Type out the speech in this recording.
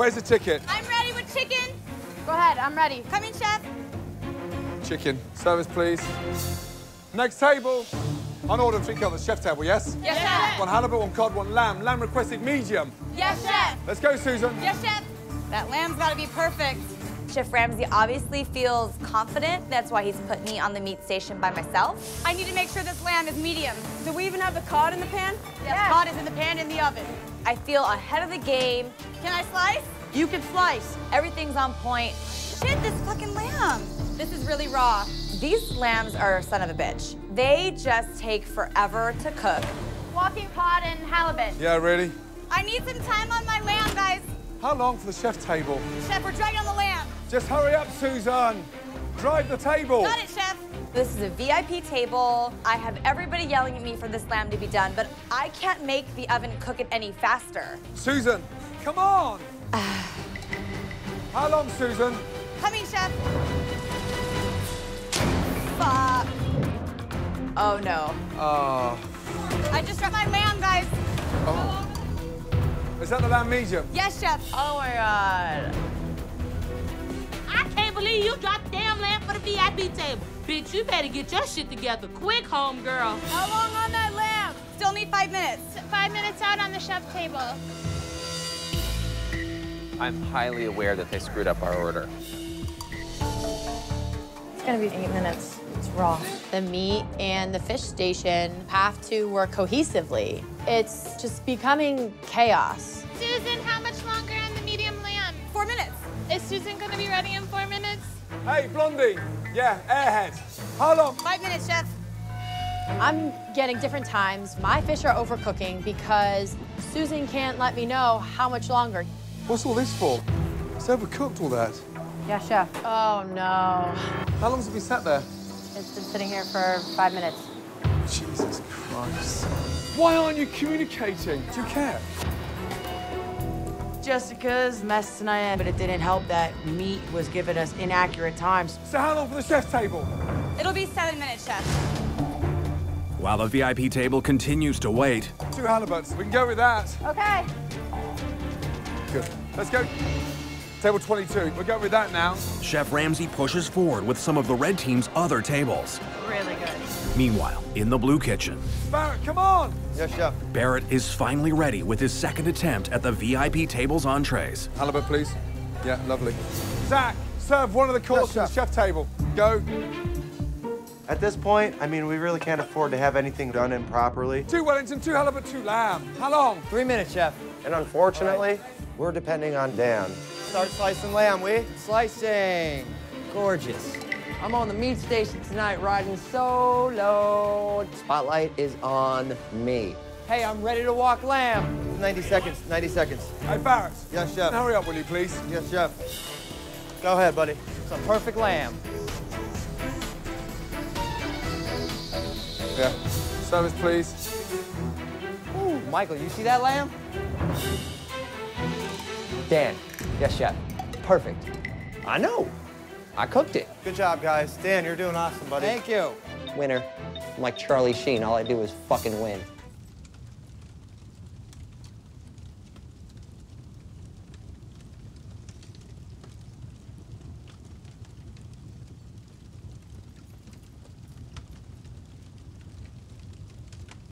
Where's the ticket? I'm ready with chicken. Go ahead, I'm ready. Coming, chef. Chicken. Service, please. Next table. On order, three covers. Chef table, yes? Yes, chef. One halibut, one cod, one lamb. Lamb requested medium. Yes, chef. Let's go, Susan. Yes, chef. That lamb's got to be perfect. Chef Ramsay obviously feels confident. That's why he's put me on the meat station by myself. I need to make sure this lamb is medium. Do we even have the cod in the pan? Yes, cod is in the pan in the oven. I feel ahead of the game. Can I slice? You can slice. Everything's on point. Shit, this fucking lamb. This is really raw. These lambs are a son of a bitch. They just take forever to cook. Walking cod and halibut. Yeah, really? I need some time on my lamb, guys. How long for the chef table? Chef, we're dragging on the lamb. Just hurry up, Suzanne. Drive the table. Got it, chef. This is a VIP table. I have everybody yelling at me for this lamb to be done, but I can't make the oven cook it any faster. Susan, come on. How long, Susan? Coming, chef. Fuck. Oh no. Oh. I just dropped my lamb, guys. oh. Is that the lamb medium? Yes, chef. Oh my god. I can't believe you dropped damn lamp for the VIP table. Bitch, you better get your shit together quick, home girl. How long on that lamb? Still need five minutes. Five minutes out on the chef table. I'm highly aware that they screwed up our order. It's gonna be eight minutes. It's raw. The meat and the fish station have to work cohesively. It's just becoming chaos. Susan, how much longer on the medium lamb? Four minutes. Is Susan gonna be ready in four minutes? Hey, Blondie. Yeah, airhead. How long? Five minutes, chef. I'm getting different times. My fish are overcooking because Susan can't let me know how much longer. What's all this for? It's overcooked, all that. Yeah, chef. Oh no. How long's it been sat there? It's been sitting here for five minutes. Jesus Christ. Why aren't you communicating? Do you care? Jessica's mess tonight, but it didn't help that meat was giving us inaccurate times. So how long for the chef's table? It'll be seven minutes, chef. While the VIP table continues to wait, Two halibuts. We can go with that. Okay. Good. Let's go. Table 22. We're going with that now. Chef Ramsay pushes forward with some of the red team's other tables. Really good. Meanwhile, in the blue kitchen, Barrett, come on. Yes, chef. Barrett is finally ready with his second attempt at the VIP table's entrees. Halibut, please. Yeah, lovely. Zach, serve one of the courses Yes, at the chef table. Go. At this point, I mean, we really can't afford to have anything done improperly. Two Wellington, two halibut, two lamb. How long? Three minutes, chef. And unfortunately, we're depending on Dan. Start slicing lamb, we? Slicing. Gorgeous. I'm on the meat station tonight riding solo. Spotlight is on me. Hey, I'm ready to walk lamb. 90 seconds, 90 seconds. Hey, Barrett. Yes, chef. Hurry up, will you, please? Yes, chef. Go ahead, buddy. It's a perfect lamb. Yeah. Service, please. Ooh, Michael, you see that lamb? Dan, yes, chef. Perfect. I know. I cooked it. Good job, guys. Dan, you're doing awesome, buddy. Thank you. Winner. I'm like Charlie Sheen. All I do is fucking win.